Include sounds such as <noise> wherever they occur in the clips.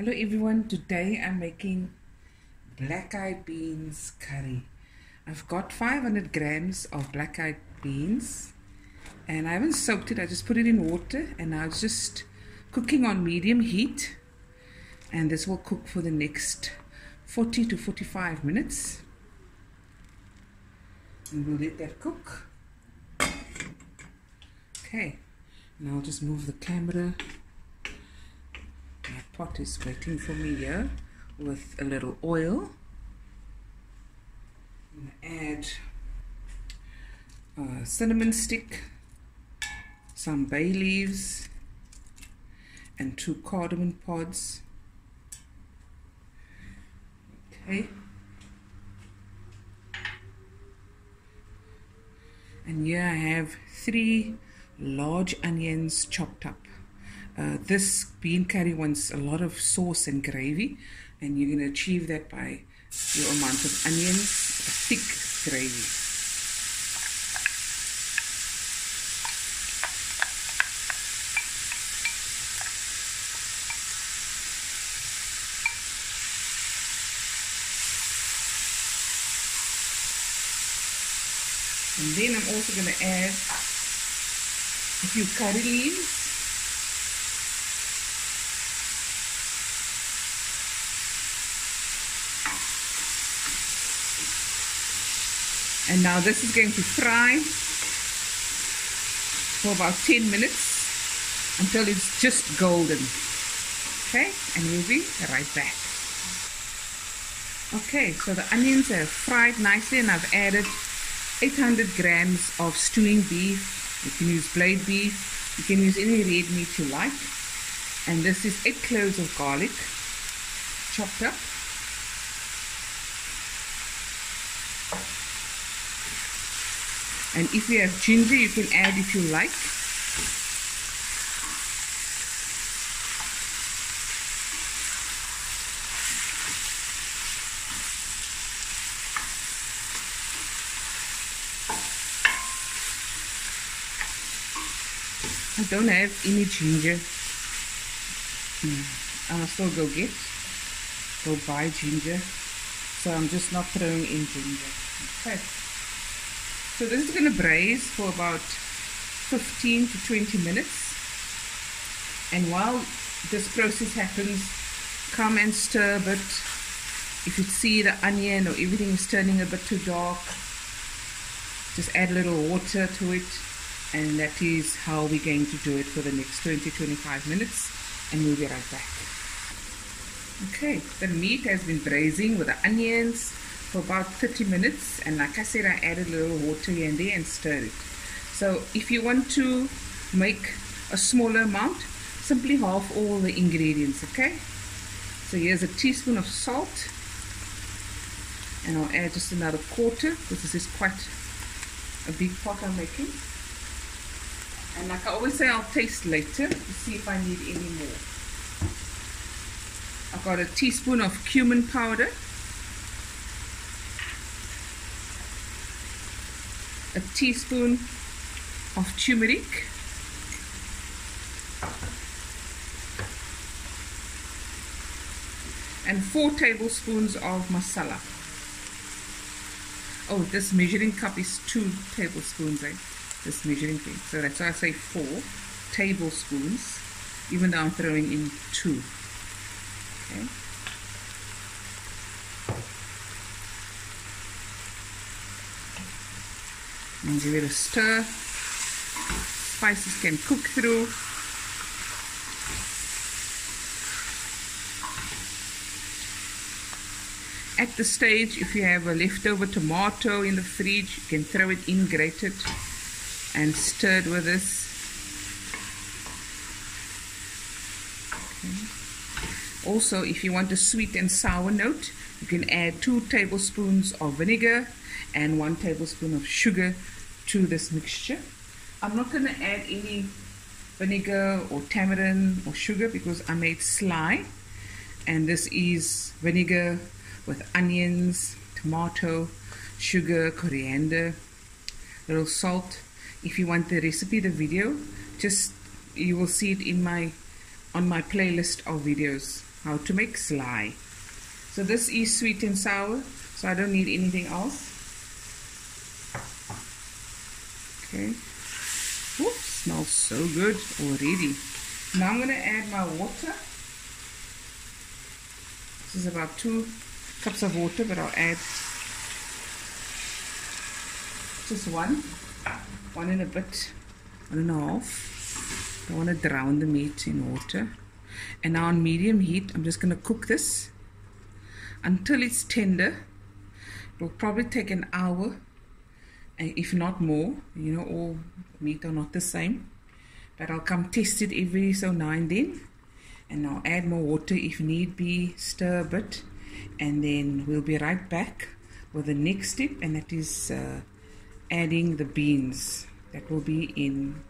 Hello everyone, today I'm making black eyed beans curry. I've got 500 grams of black eyed beans and I haven't soaked it, I just put it in water and now it's just cooking on medium heat and this will cook for the next 40 to 45 minutes. And we'll let that cook. Okay, now I'll just move the camera pot is waiting for me here with a little oil. add a cinnamon stick, some bay leaves, and two cardamom pods. Okay. And here I have three large onions chopped up. Uh, this bean curry wants a lot of sauce and gravy, and you're going to achieve that by your amount of onions, a thick gravy. And then I'm also going to add a few curry leaves And now this is going to fry for about 10 minutes until it's just golden. Okay, and we'll be right back. Okay, so the onions have fried nicely and I've added 800 grams of stewing beef. You can use blade beef, you can use any red meat you like. And this is 8 cloves of garlic chopped up. And if you have ginger, you can add if you like. I don't have any ginger. Hmm. I'll still go get, go buy ginger. So I'm just not throwing in ginger. Okay. So this is going to braise for about 15 to 20 minutes. And while this process happens, come and stir a bit. If you see the onion or everything is turning a bit too dark, just add a little water to it. And that is how we're going to do it for the next 20-25 minutes. And we'll be right back. Okay, the meat has been braising with the onions, for about 30 minutes and like I said I added a little water here and there and stir it. So if you want to make a smaller amount simply half all the ingredients okay? So here's a teaspoon of salt and I'll add just another quarter because this is quite a big pot I'm making. And like I always say I'll taste later to see if I need any more. I've got a teaspoon of cumin powder a teaspoon of turmeric. And 4 tablespoons of masala. Oh this measuring cup is 2 tablespoons eh? this measuring thing so that's why I say 4 tablespoons even though I'm throwing in 2 okay and give it a stir. Spices can cook through. At the stage if you have a leftover tomato in the fridge you can throw it in grated and stirred with this. Okay. also if you want a sweet and sour note you can add two tablespoons of vinegar and one tablespoon of sugar to this mixture. I'm not going to add any vinegar or tamarind or sugar because I made sly and this is vinegar with onions, tomato, sugar, coriander, little salt. If you want the recipe, the video, just you will see it in my on my playlist of videos. how to make sly. So this is sweet and sour, so I don't need anything else. Okay. Smells so good already. Now I'm going to add my water. This is about two cups of water, but I'll add just one, one and a bit, one and a half. I want to drown the meat in water. And now on medium heat, I'm just going to cook this until it's tender. It will probably take an hour, if not more. You know, all meat are not the same. But I'll come test it every so now and then. And I'll add more water if need be, stir a bit. And then we'll be right back with the next step, and that is uh, adding the beans. That will be in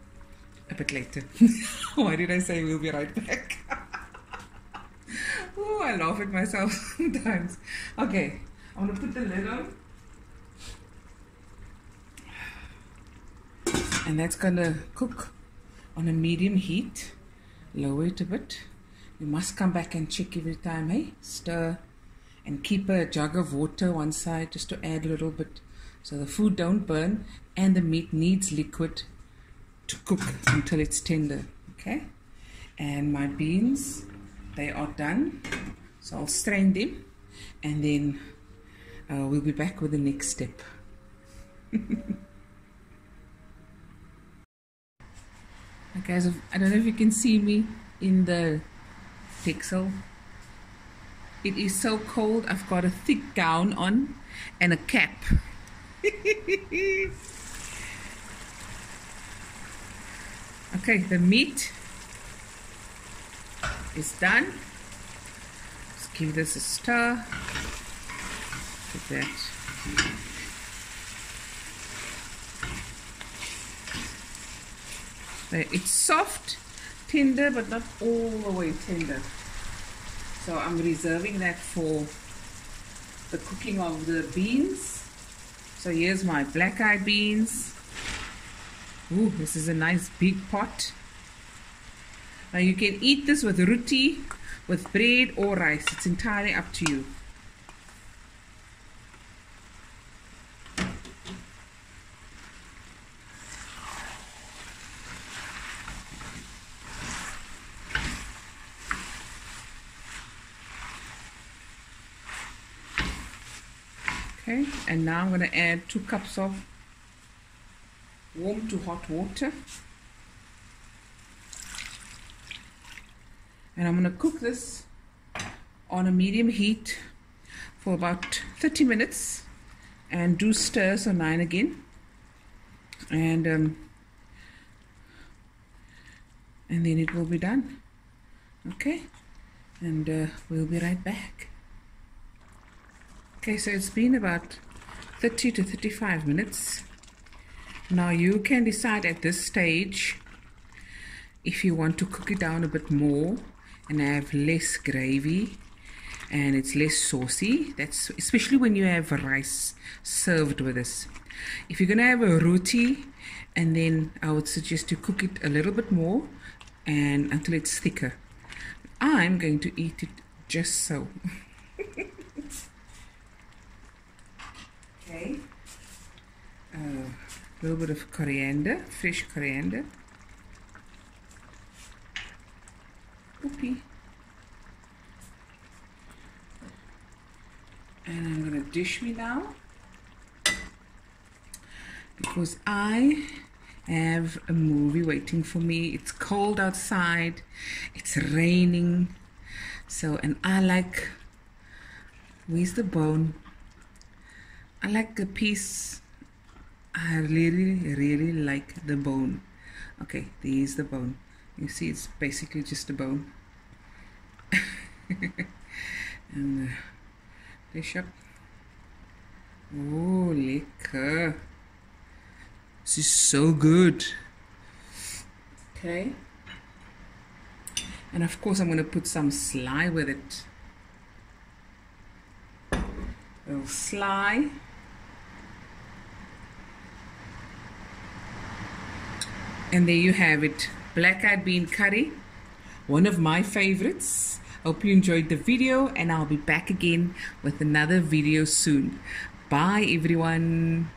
a bit later. <laughs> Why did I say we'll be right back? <laughs> oh, I laugh at myself <laughs> sometimes. Okay, I'm gonna put the lid on. And that's gonna cook on a medium heat. Lower it a bit. You must come back and check every time, hey? Stir and keep a jug of water one side just to add a little bit so the food don't burn and the meat needs liquid to cook until it's tender. Okay. And my beans, they are done. So I'll strain them and then uh, we'll be back with the next step. <laughs> okay, so I don't know if you can see me in the pixel. It is so cold, I've got a thick gown on and a cap. <laughs> okay, the meat is done. Let's give this a stir. Put that. It's soft, tender, but not all the way tender. So I'm reserving that for the cooking of the beans. So here's my black-eyed beans. Ooh, this is a nice big pot. Now you can eat this with roti, with bread or rice. It's entirely up to you. Okay and now I'm going to add two cups of warm to hot water. And I'm going to cook this on a medium heat for about 30 minutes and do stir so nine again. And um, and then it will be done. Okay and uh, we'll be right back Okay, so it's been about 30 to 35 minutes. Now you can decide at this stage if you want to cook it down a bit more and have less gravy and it's less saucy. That's especially when you have rice served with this. If you're gonna have a roti, and then I would suggest you cook it a little bit more and until it's thicker. I'm going to eat it just so. <laughs> Okay. A uh, little bit of coriander, fresh coriander. Oopie. And I'm going to dish me now because I have a movie waiting for me. It's cold outside, it's raining. So, and I like, where's the bone? I like the piece. I really, really like the bone. Okay, there's the bone. You see, it's basically just a bone. <laughs> and uh, dish up. Oh, lekker. This is so good. Okay. And of course, I'm going to put some sly with it. A little sly. And there you have it black eyed bean curry, one of my favorites. Hope you enjoyed the video, and I'll be back again with another video soon. Bye, everyone.